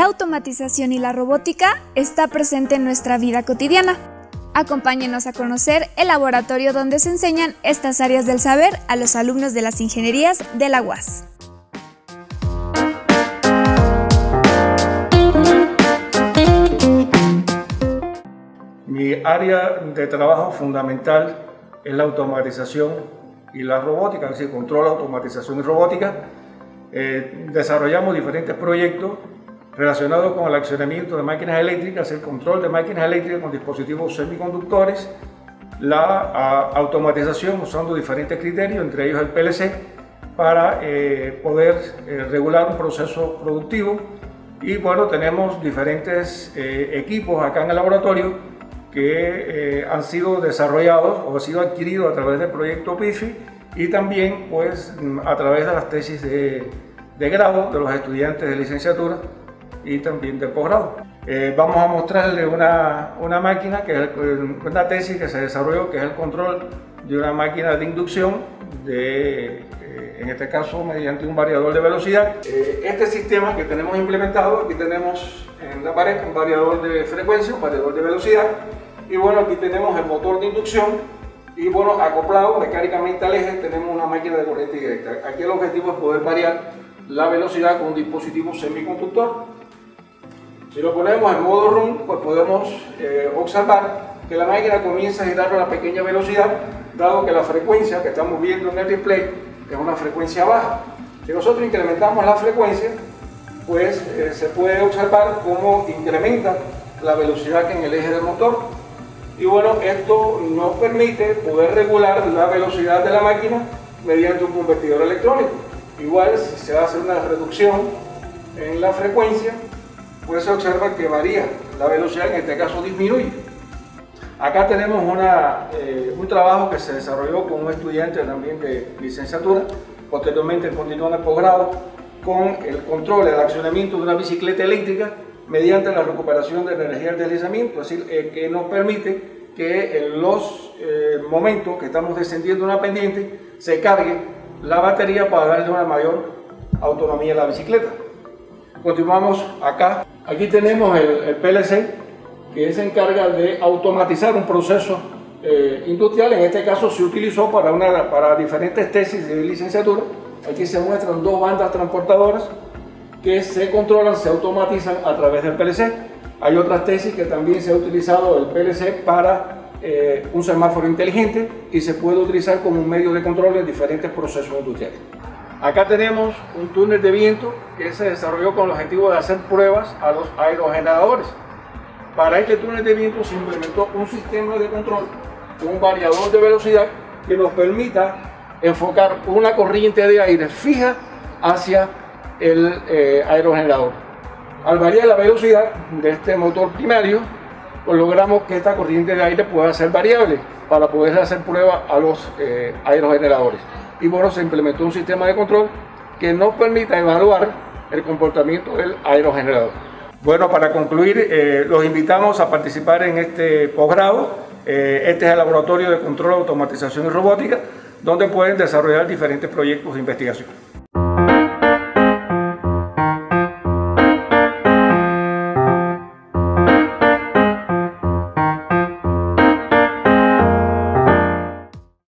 automatización y la robótica está presente en nuestra vida cotidiana. Acompáñenos a conocer el laboratorio donde se enseñan estas áreas del saber a los alumnos de las ingenierías de la UAS. Mi área de trabajo fundamental es la automatización y la robótica, es decir, control, automatización y robótica. Eh, desarrollamos diferentes proyectos relacionados con el accionamiento de máquinas eléctricas, el control de máquinas eléctricas con dispositivos semiconductores, la automatización usando diferentes criterios, entre ellos el PLC, para eh, poder eh, regular un proceso productivo. Y bueno, tenemos diferentes equipos acá en el laboratorio que eh, han sido desarrollados o han sido adquiridos a través del proyecto PIFI y también pues a través de las tesis de, de grado de los estudiantes de licenciatura y también de posgrado. Eh, vamos a mostrarle una, una máquina, que es una tesis que se desarrolló, que es el control de una máquina de inducción, de, eh, en este caso mediante un variador de velocidad. este sistema que tenemos implementado, aquí tenemos en la pared un variador de frecuencia, un variador de velocidad, y bueno, aquí tenemos el motor de inducción y bueno, acoplado mecánicamente al eje tenemos una máquina de corriente directa. Aquí el objetivo es poder variar la velocidad con un dispositivo semiconductor. Si lo ponemos en modo run, pues podemos eh, observar que la máquina comienza a girar a una pequeña velocidad, dado que la frecuencia que estamos viendo en el display es una frecuencia baja. Si nosotros incrementamos la frecuencia, pues eh, se puede observar cómo incrementa la velocidad que en el eje del motor y bueno, esto nos permite poder regular la velocidad de la máquina mediante un convertidor electrónico. Igual, si se hace una reducción en la frecuencia, pues se observa que varía la velocidad, en este caso disminuye. Acá tenemos una, eh, un trabajo que se desarrolló con un estudiante también de licenciatura, posteriormente continúa en posgrado, con el control, el accionamiento de una bicicleta eléctrica mediante la recuperación de energía del deslizamiento, es decir, eh, que nos permite que en los eh, momentos que estamos descendiendo una pendiente se cargue la batería para darle una mayor autonomía a la bicicleta. Continuamos acá. Aquí tenemos el, PLC que se encarga de automatizar un proceso eh, industrial. En este caso se utilizó para, una, para diferentes tesis de licenciatura. Aquí se muestran dos bandas transportadoras que se controlan, se automatizan a través del PLC. Hay otras tesis que también se ha utilizado el PLC para eh, un semáforo inteligente y se puede utilizar como un medio de control en diferentes procesos industriales. Acá tenemos un túnel de viento que se desarrolló con el objetivo de hacer pruebas a los aerogeneradores. Para este túnel de viento se implementó un sistema de control, un variador de velocidad que nos permita enfocar una corriente de aire fija hacia el eh, aerogenerador. Al variar la velocidad de este motor primario, pues logramos que esta corriente de aire pueda ser variable para poder hacer prueba a los eh, aerogeneradores. Y bueno, se implementó un sistema de control que nos permita evaluar el comportamiento del aerogenerador. Bueno, para concluir, eh, los invitamos a participar en este posgrado. este es el Laboratorio de Control, Automatización y Robótica, donde pueden desarrollar diferentes proyectos de investigación.